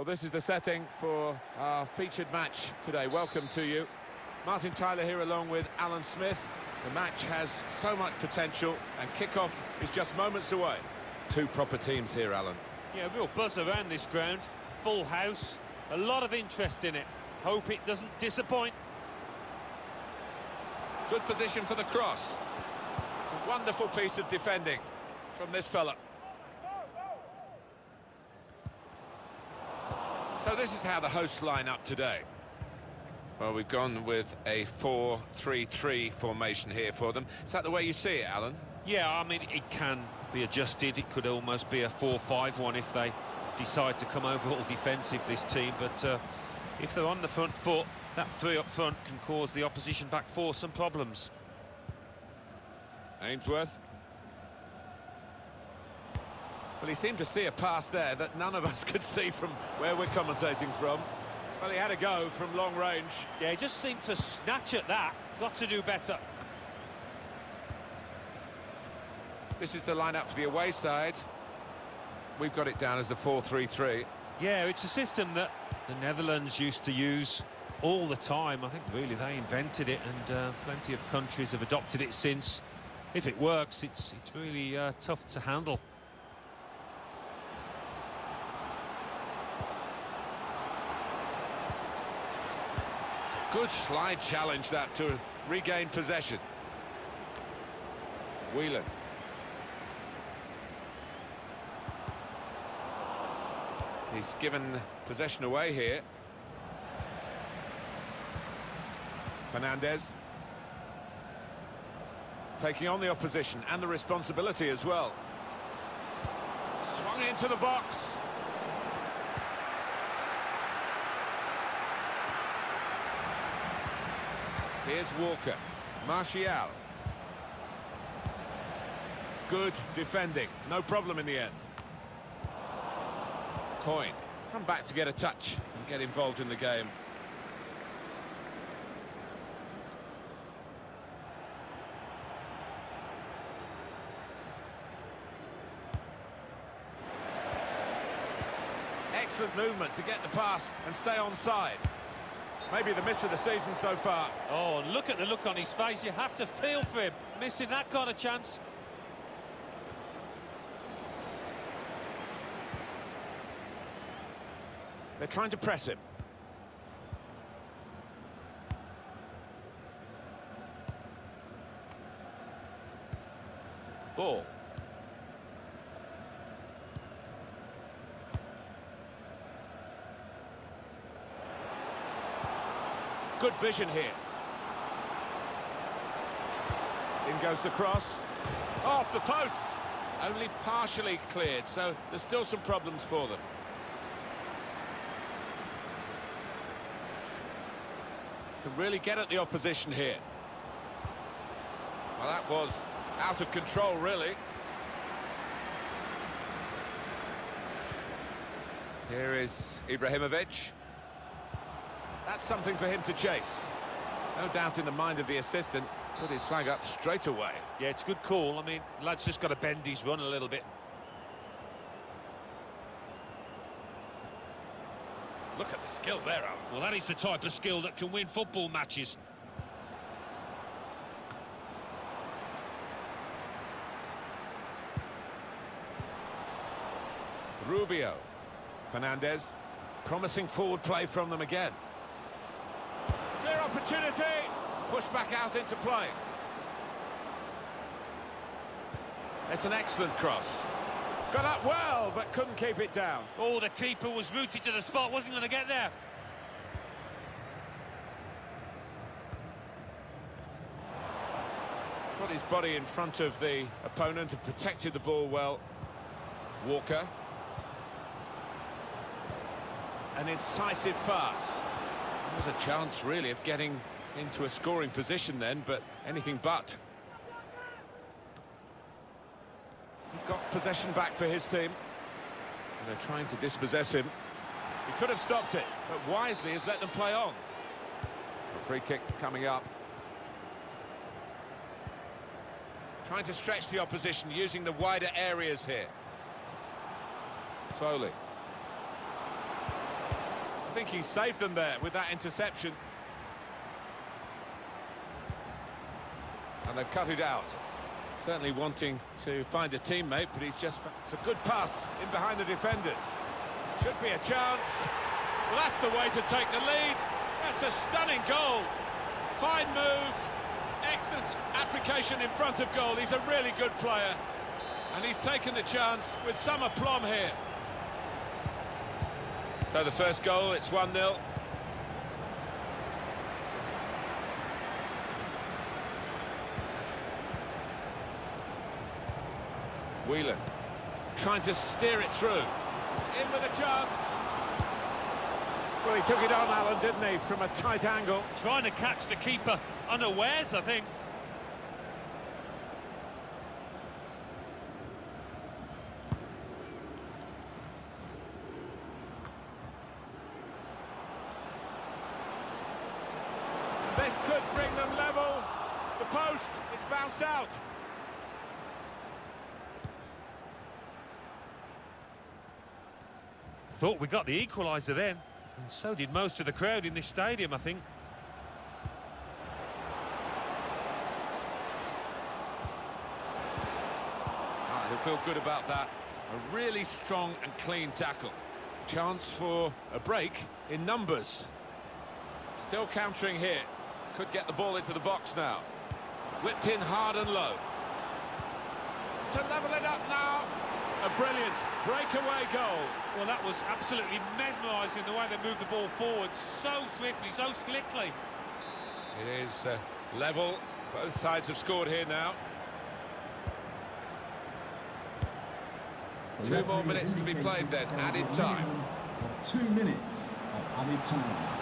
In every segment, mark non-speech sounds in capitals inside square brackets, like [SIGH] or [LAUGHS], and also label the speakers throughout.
Speaker 1: Well, this is the setting for our featured match today. Welcome to you. Martin Tyler here along with Alan Smith. The match has so much potential and kick-off is just moments away. Two proper teams here, Alan.
Speaker 2: Yeah, real buzz around this ground. Full house, a lot of interest in it. Hope it doesn't disappoint.
Speaker 1: Good position for the cross. A wonderful piece of defending from this fella. So this is how the hosts line up today. Well, we've gone with a 4-3-3 formation here for them. Is that the way you see it, Alan?
Speaker 2: Yeah, I mean, it can be adjusted. It could almost be a 4-5-1 if they decide to come over all defensive, this team. But uh, if they're on the front foot, that three up front can cause the opposition back four some problems.
Speaker 1: Ainsworth. Well, he seemed to see a pass there that none of us [LAUGHS] could see from where we're commentating from. Well, he had a go from long range.
Speaker 2: Yeah, he just seemed to snatch at that. Got to do better.
Speaker 1: This is the lineup for the away side. We've got it down as a 4-3-3.
Speaker 2: Yeah, it's a system that the Netherlands used to use all the time. I think really they invented it and uh, plenty of countries have adopted it since. If it works, it's, it's really uh, tough to handle.
Speaker 1: Good slide challenge that to regain possession. Whelan. He's given possession away here. Fernandez. Taking on the opposition and the responsibility as well. Swung into the box. Here's Walker. Martial. Good defending. No problem in the end. Coin. Come back to get a touch and get involved in the game. Excellent movement to get the pass and stay on side. Maybe the miss of the season so far.
Speaker 2: Oh, look at the look on his face. You have to feel for him. Missing that kind of chance.
Speaker 1: They're trying to press him. Ball. Good vision here. In goes the cross. Off the post. Only partially cleared, so there's still some problems for them. Can really get at the opposition here. Well, that was out of control, really. Here is Ibrahimovic. That's something for him to chase. No doubt in the mind of the assistant, put his flag up straight away.
Speaker 2: Yeah, it's a good call. I mean, lad's just got to bend his run a little bit.
Speaker 1: Look at the skill there, Alan.
Speaker 2: Well, that is the type of skill that can win football matches.
Speaker 1: Rubio. Fernandez. Promising forward play from them again. Opportunity. Push back out into play. It's an excellent cross. Got up well, but couldn't keep it down.
Speaker 2: Oh, the keeper was rooted to the spot, wasn't going to get there.
Speaker 1: Put his body in front of the opponent and protected the ball well. Walker. An incisive pass. There was a chance, really, of getting into a scoring position then, but anything but. He's got possession back for his team. And they're trying to dispossess him. He could have stopped it, but wisely has let them play on. A free kick coming up. Trying to stretch the opposition using the wider areas here. Foley. I think he saved them there with that interception. And they've cut it out. Certainly wanting to find a teammate, but he's just... It's a good pass in behind the defenders. Should be a chance. Well, that's the way to take the lead. That's a stunning goal. Fine move. Excellent application in front of goal. He's a really good player. And he's taken the chance with some aplomb here. So the first goal, it's 1-0. Whelan trying to steer it through. In with a chance. Well, he took it on, Alan, didn't he, from a tight angle.
Speaker 2: Trying to catch the keeper unawares, I think.
Speaker 1: This could bring them level. The post, is bounced out.
Speaker 2: Thought we got the equaliser then, and so did most of the crowd in this stadium, I think.
Speaker 1: Ah, he'll feel good about that. A really strong and clean tackle. Chance for a break in numbers. Still countering here. Could get the ball into the box now. Whipped in hard and low. To level it up now. A brilliant breakaway goal.
Speaker 2: Well, that was absolutely mesmerising the way they moved the ball forward so swiftly, so slickly.
Speaker 1: It is uh, level. Both sides have scored here now. Two more minutes to be played then, added time.
Speaker 3: Two minutes of added time.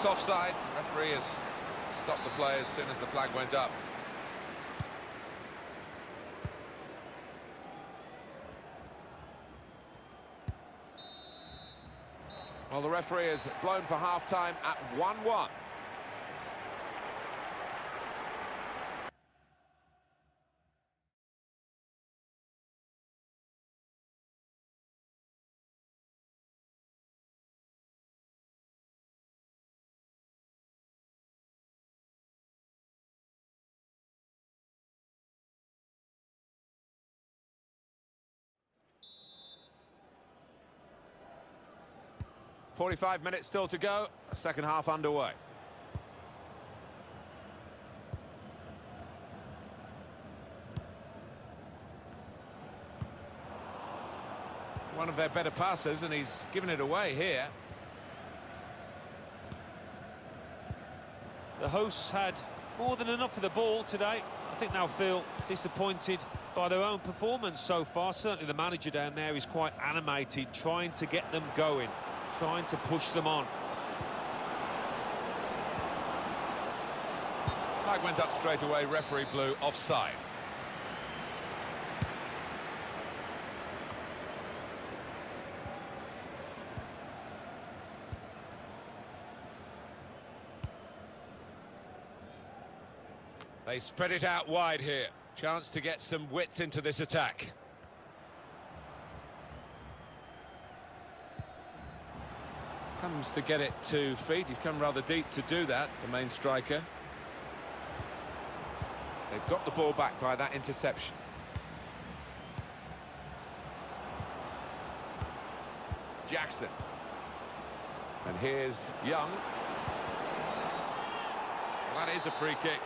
Speaker 1: That's offside. Referee has stopped the play as soon as the flag went up. Well, the referee has blown for half-time at 1-1. Forty-five minutes still to go. Second half underway. One of their better passes, and he's given it away here.
Speaker 2: The hosts had more than enough of the ball today. I think they'll feel disappointed by their own performance so far. Certainly the manager down there is quite animated, trying to get them going, trying to push them on.
Speaker 1: Flag went up straight away, referee blew offside. They spread it out wide here. Chance to get some width into this attack. Comes to get it to feet. He's come rather deep to do that, the main striker. They've got the ball back by that interception. Jackson. And here's Young. Well, that is a free kick.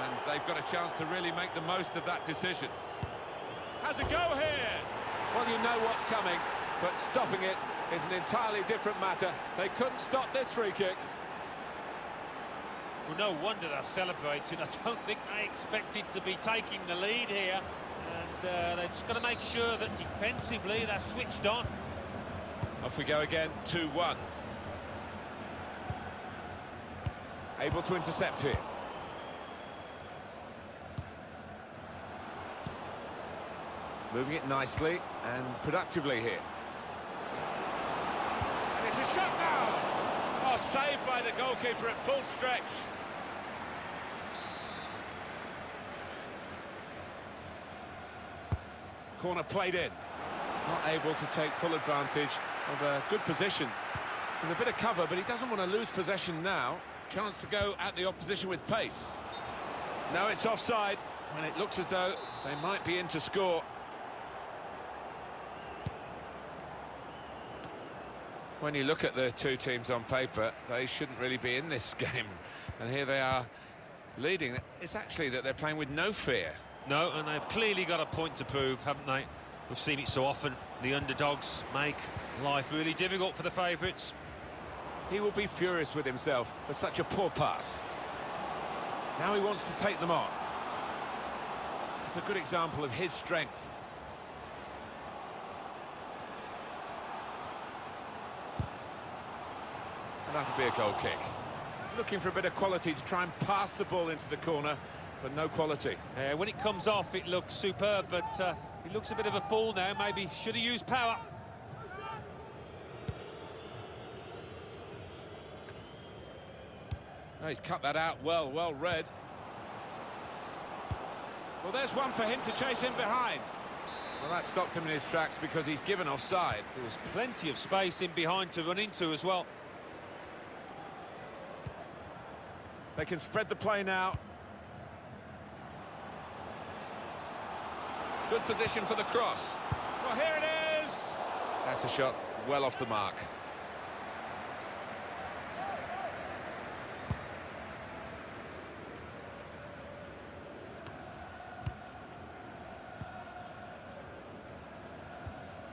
Speaker 1: And they've got a chance to really make the most of that decision. Has a go here! Well, you know what's coming, but stopping it is an entirely different matter. They couldn't stop this free kick.
Speaker 2: Well, no wonder they're celebrating. I don't think they expected to be taking the lead here. And uh, they've just got to make sure that defensively they're switched on.
Speaker 1: Off we go again, 2-1. Able to intercept here. Moving it nicely and productively here. Shot now! Oh, saved by the goalkeeper at full stretch. Corner played in. not able to take full advantage of a good position. There's a bit of cover, but he doesn't want to lose possession now. Chance to go at the opposition with pace. No, it's offside, and it looks as though they might be in to score. When you look at the two teams on paper, they shouldn't really be in this [LAUGHS] game. And here they are leading. It's actually that they're playing with no fear.
Speaker 2: No, and they've clearly got a point to prove, haven't they? We've seen it so often. The underdogs make life really difficult for the favourites.
Speaker 1: He will be furious with himself for such a poor pass. Now he wants to take them on. It's a good example of his strength. That'll be a goal kick. Looking for a bit of quality to try and pass the ball into the corner, but no quality.
Speaker 2: Uh, when it comes off, it looks superb, but uh, it looks a bit of a fall now. Maybe should have used power.
Speaker 1: Oh, he's cut that out well, well read. Well, there's one for him to chase in behind. Well, that stopped him in his tracks because he's given offside.
Speaker 2: There was plenty of space in behind to run into as well.
Speaker 1: They can spread the play now. Good position for the cross. Well, here it is! That's a shot well off the mark.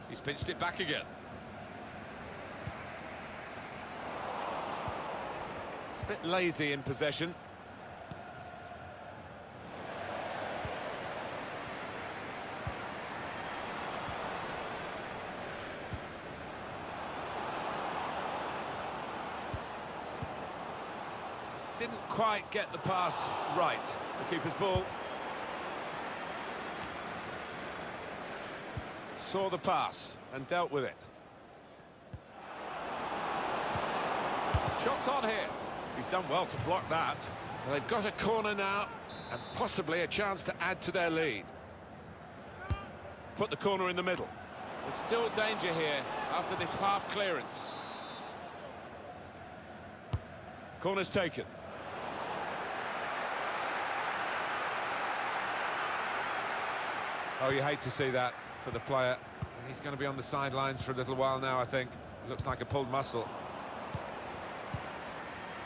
Speaker 1: He's pinched it back again. A bit lazy in possession. Didn't quite get the pass right. The keeper's ball. Saw the pass and dealt with it. Shots on here. He's done well to block that. Well, they've got a corner now and possibly a chance to add to their lead. Put the corner in the middle. There's still danger here after this half clearance. Corner's taken. Oh, you hate to see that for the player. He's going to be on the sidelines for a little while now, I think. Looks like a pulled muscle.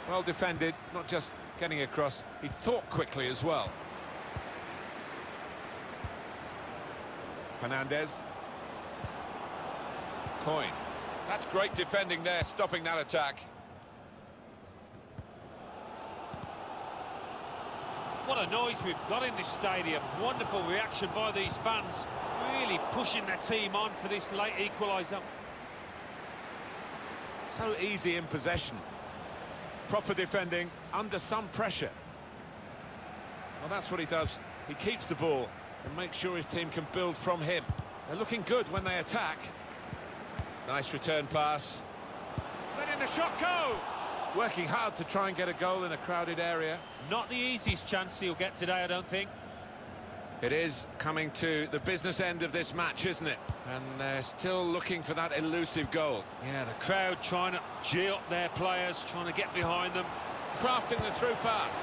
Speaker 1: Well defended, not just getting across, he thought quickly as well. Fernandez. Coin. That's great defending there, stopping that attack.
Speaker 2: What a noise we've got in this stadium. Wonderful reaction by these fans. Really pushing their team on for this late equaliser.
Speaker 1: So easy in possession. Proper defending, under some pressure. Well, that's what he does. He keeps the ball and makes sure his team can build from him. They're looking good when they attack. Nice return pass. Letting the shot go! Working hard to try and get a goal in a crowded area.
Speaker 2: Not the easiest chance he'll get today, I don't think.
Speaker 1: It is coming to the business end of this match, isn't it? And they're still looking for that elusive goal.
Speaker 2: Yeah, the crowd trying to cheer up their players, trying to get behind them.
Speaker 1: Crafting the through pass.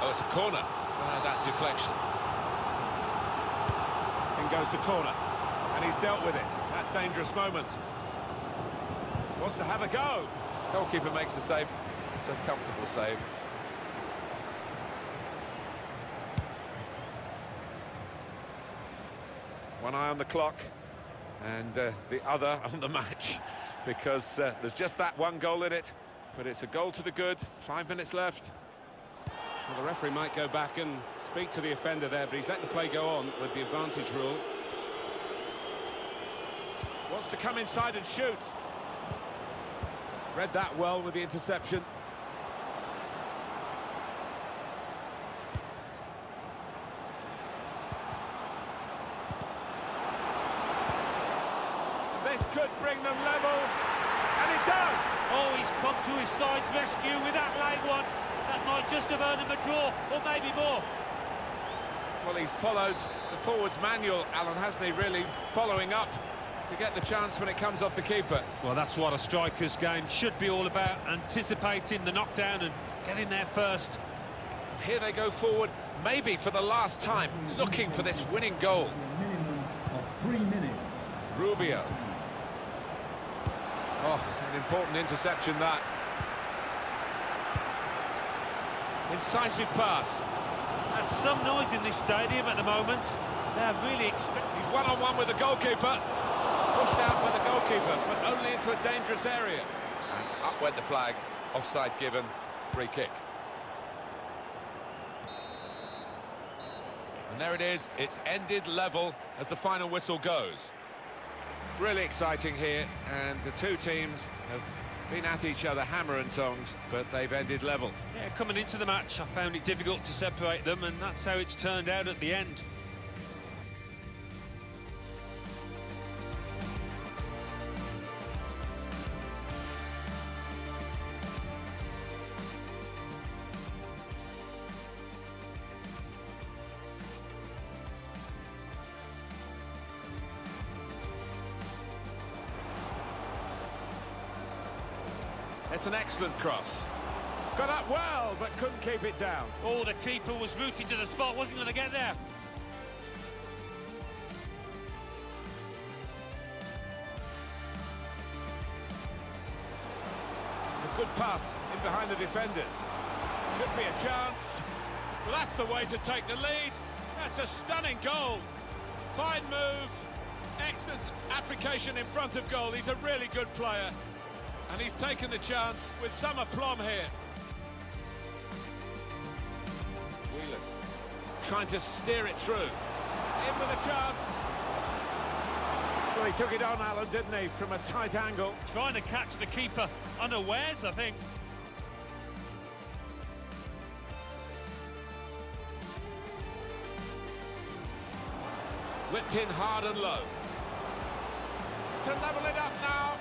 Speaker 1: Oh, it's a corner. Ah, that deflection. In goes the corner. And he's dealt with it. That dangerous moment. Wants to have a go. Goalkeeper makes the save. It's a comfortable save. One eye on the clock and uh, the other [LAUGHS] on the match because uh, there's just that one goal in it, but it's a goal to the good. Five minutes left.
Speaker 4: Well, the referee might go back and speak to the offender there, but he's let the play go on with the advantage rule.
Speaker 1: Wants to come inside and shoot. Read that well with the interception. This could bring them level, and it does!
Speaker 2: Oh, he's come to his side's rescue with that late one. That might just have earned him a draw, or maybe more.
Speaker 1: Well, he's followed the forwards manual, Alan, hasn't he, really following up to get the chance when it comes off the keeper.
Speaker 2: Well, that's what a striker's game should be all about, anticipating the knockdown and getting there first.
Speaker 1: Here they go forward, maybe for the last time, looking for this winning goal.
Speaker 3: Minimum of three minutes.
Speaker 1: Rubio. Oh, an important interception that. Incisive pass.
Speaker 2: That's some noise in this stadium at the moment. They're really expecting...
Speaker 1: He's one-on-one with the goalkeeper. Pushed out by the goalkeeper, but only into a dangerous area. And up went the flag. Offside given. Free kick. And there it is. It's ended level as the final whistle goes. Really exciting here, and the two teams have been at each other hammer and tongs, but they've ended level.
Speaker 2: Yeah, coming into the match, I found it difficult to separate them, and that's how it's turned out at the end.
Speaker 1: It's an excellent cross. Got up well, but couldn't keep it down.
Speaker 2: Oh, the keeper was rooted to the spot, wasn't going to get there.
Speaker 1: It's a good pass in behind the defenders. Should be a chance.
Speaker 4: Well, that's the way to take the lead. That's a stunning goal. Fine move. Excellent application in front of goal. He's a really good player. And he's taken the chance with some aplomb here.
Speaker 1: Whelan trying to steer it through.
Speaker 4: In with a chance.
Speaker 1: Well, he took it on, Alan, didn't he, from a tight angle.
Speaker 2: Trying to catch the keeper unawares, I think.
Speaker 1: Whipped in hard and low. To level it up now.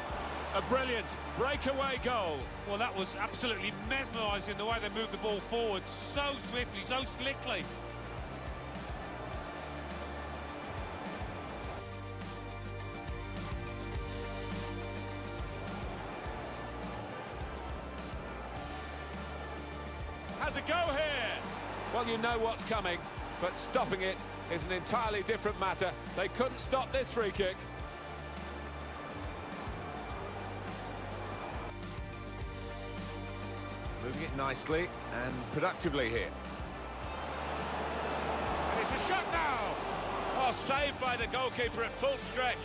Speaker 4: A brilliant breakaway goal.
Speaker 2: Well, that was absolutely mesmerising, the way they moved the ball forward so swiftly, so slickly.
Speaker 4: Has a go here.
Speaker 1: Well, you know what's coming, but stopping it is an entirely different matter. They couldn't stop this free kick. Moving it nicely and productively here.
Speaker 4: And it's a shot now. Oh, saved by the goalkeeper at full stretch.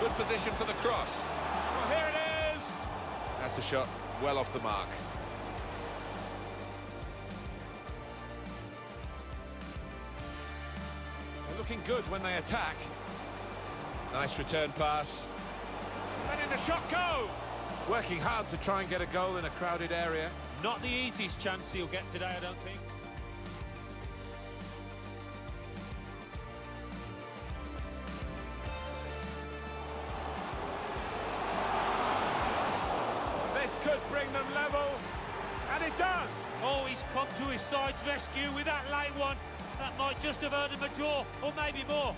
Speaker 1: Good position for the cross.
Speaker 4: Well, here it is.
Speaker 1: That's a shot well off the mark. Looking good when they attack. Nice return pass.
Speaker 4: Letting the shot go.
Speaker 1: Working hard to try and get a goal in a crowded area.
Speaker 2: Not the easiest chance he'll get today, I don't think.
Speaker 1: This could bring them level, and it does.
Speaker 2: Oh, he's come to his side's rescue with that late one. That might just have earned him a draw, or maybe more.